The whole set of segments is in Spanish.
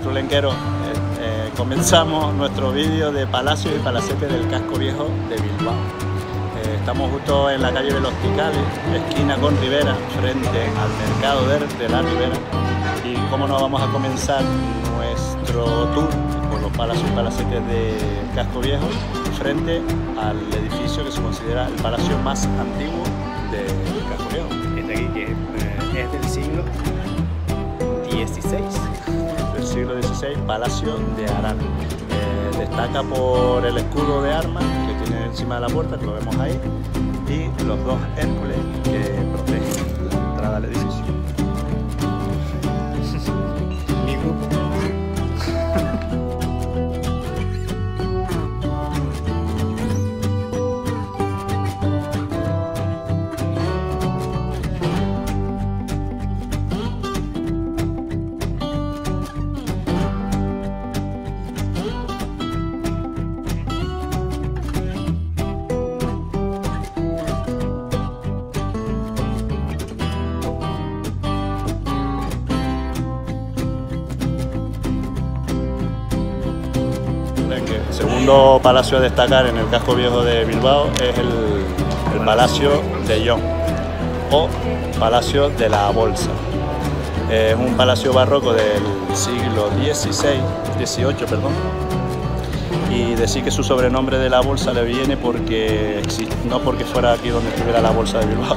Patrulenquero, eh, eh, comenzamos nuestro vídeo de Palacio y Palacete del Casco Viejo de Bilbao. Eh, estamos justo en la calle de los Ticales, esquina con Rivera, frente al mercado de, la Ribera. Y cómo no vamos a comenzar nuestro tour por los Palacios y Palacetes del Casco Viejo, frente al edificio que se considera el palacio más antiguo del Casco Viejo. Este aquí que es del siglo XVI siglo XVI, Palacio de Arán. Eh, destaca por el escudo de armas que tiene encima de la puerta, que lo vemos ahí, y los dos Hércules que protegen la entrada al edificio. Segundo palacio a destacar en el casco viejo de Bilbao es el, Palacio de Yon o Palacio de la Bolsa. Es un palacio barroco del siglo XVI, XVIII, perdón, y decir que su sobrenombre de la bolsa le viene porque no porque fuera aquí donde estuviera la bolsa de Bilbao,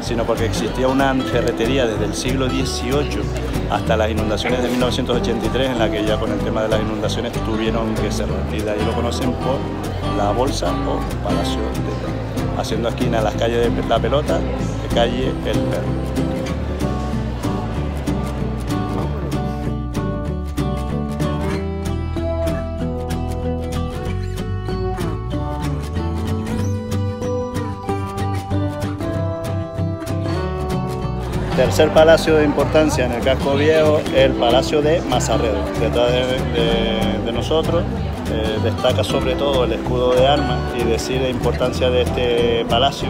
sino porque existía una ferretería desde el siglo XVIII hasta las inundaciones de 1983, en la que ya con el tema de las inundaciones tuvieron que cerrar. Y ahí lo conocen por la Bolsa o Palacio de haciendo esquina a las calles de La Pelota, calle El Perro. Tercer palacio de importancia en el casco viejo, el Palacio de Mazarredo. Detrás de, nosotros eh, destaca sobre todo el escudo de armas y decir la importancia de este palacio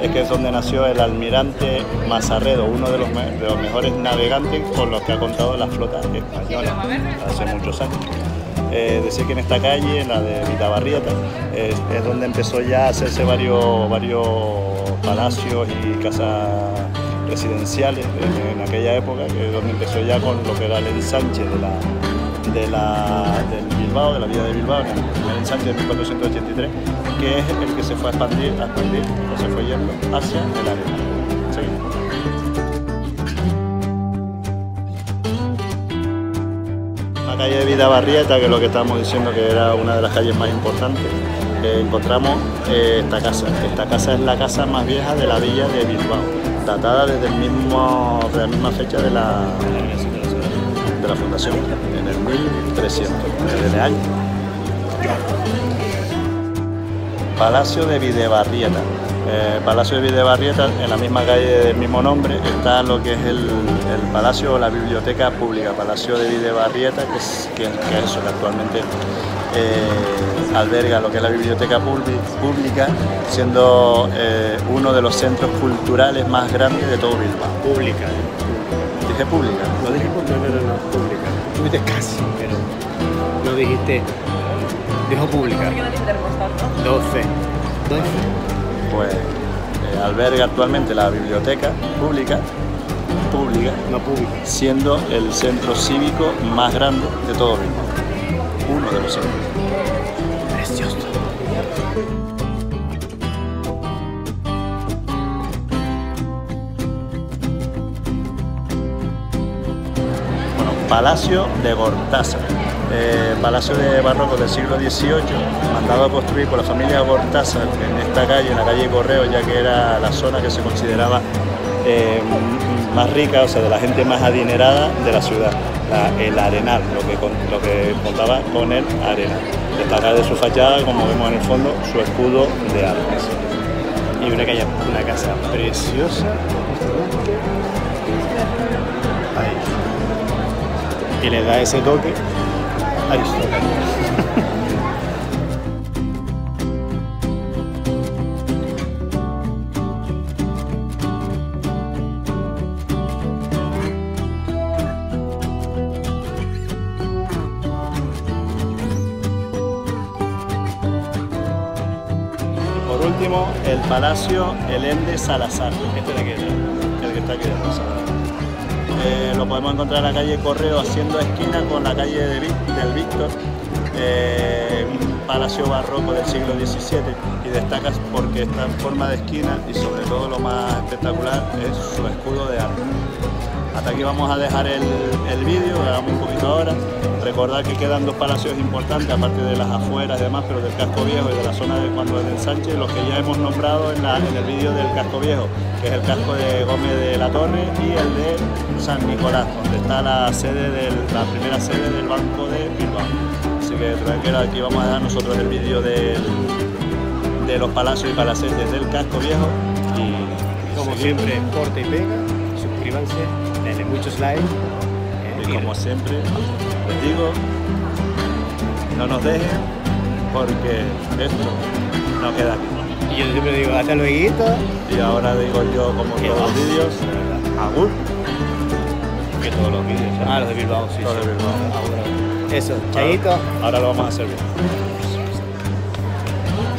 es que es donde nació el almirante Mazarredo, uno de los, mejores navegantes con los que ha contado la flota española hace muchos años. Eh, decir que en esta calle, en la de Vitabarrieta, es, es donde empezó ya a hacerse varios, varios palacios y casas residenciales en, aquella época, que donde empezó ya con lo que era el ensanche de la, de la, del Bilbao, de la vía de Bilbao, el ensanche de 1483, que es el que se fue a expandir, a expandir o se fue yendo hacia el arena. La calle de Vida Barrieta, que es lo que estábamos diciendo que era una de las calles más importantes, encontramos eh, esta casa. Esta casa es la casa más vieja de la villa de Bilbao datada desde el mismo, la misma fecha de la, de la fundación, en el 1300, desde año. Palacio de Videbarrieta. Eh, Palacio de Videbarrieta, en la misma calle del mismo nombre, está lo que es el, Palacio o la Biblioteca Pública, Palacio de Videbarrieta, que es, que, que eso, que actualmente eh, alberga lo que es la biblioteca pública, siendo eh, uno de los centros culturales más grandes de todo Bilbao. Pública. Dije pública. Lo dije pública, no, no, no, pública. Dijiste casi, pero no dijiste. Dijo pública. 12. 12. Pues eh, alberga actualmente la biblioteca pública pública, no pública, siendo el centro cívico más grande de todo Bilbao uno de los centros. Precioso. Bueno, Palacio de Gortázar. Eh, palacio de barroco del siglo XVIII, mandado a construir por la familia Gortázar en esta calle, en la calle Correo, ya que era la zona que se consideraba eh, más rica, o sea, de la gente más adinerada de la ciudad el arenal, lo que, que contaba con el arenal. Destacar de su fachada, como vemos en el fondo, su escudo de armas. Y una, una casa preciosa. Ahí. Y le da ese toque Aristóteles. por último, el Palacio Elende Salazar. Este de aquí, el que está aquí de Salazar. Eh, lo podemos encontrar en la calle Correo haciendo esquina con la calle de, del Víctor. Eh, un palacio barroco del siglo XVII y destaca porque está en forma de esquina y sobre todo lo más espectacular es su escudo. Hasta aquí vamos a dejar el, el vídeo, grabamos un poquito ahora. Recordad que quedan dos palacios importantes, aparte de las afueras y demás, pero del casco viejo y de la zona de cuando del Sánchez, los que ya hemos nombrado en, el vídeo del casco viejo, que es el casco de Gómez de la Torre y el de San Nicolás, donde está la sede del, la primera sede del Banco de Bilbao. Así que tranquilo, aquí vamos a dejar nosotros el vídeo de los palacios y palacetes del casco viejo y como siempre corte y pega suscríbanse muchos likes y como siempre les digo, no nos dejen porque esto no queda aquí. Y yo siempre digo, hasta luego. Y ahora digo yo, como todos los vídeos, agur. Que todos los vídeos. Ah, los de Bilbao, sí. Los de Bilbao. Eso, chayito. Ahora, lo vamos a hacer bien.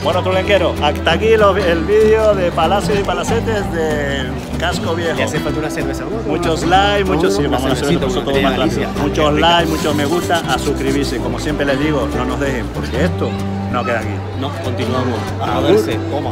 Bueno, Tulenquero, hasta aquí el vídeo de Palacios y Palacetes de Casco Viejo. Y hace falta una cerveza. Muchos likes, muchos, sí, vamos a hacer todo más Muchos likes, muchos me gusta, a suscribirse. Como siempre les digo, no nos dejen, porque esto no queda aquí. No, continuamos. A, a verse. Toma.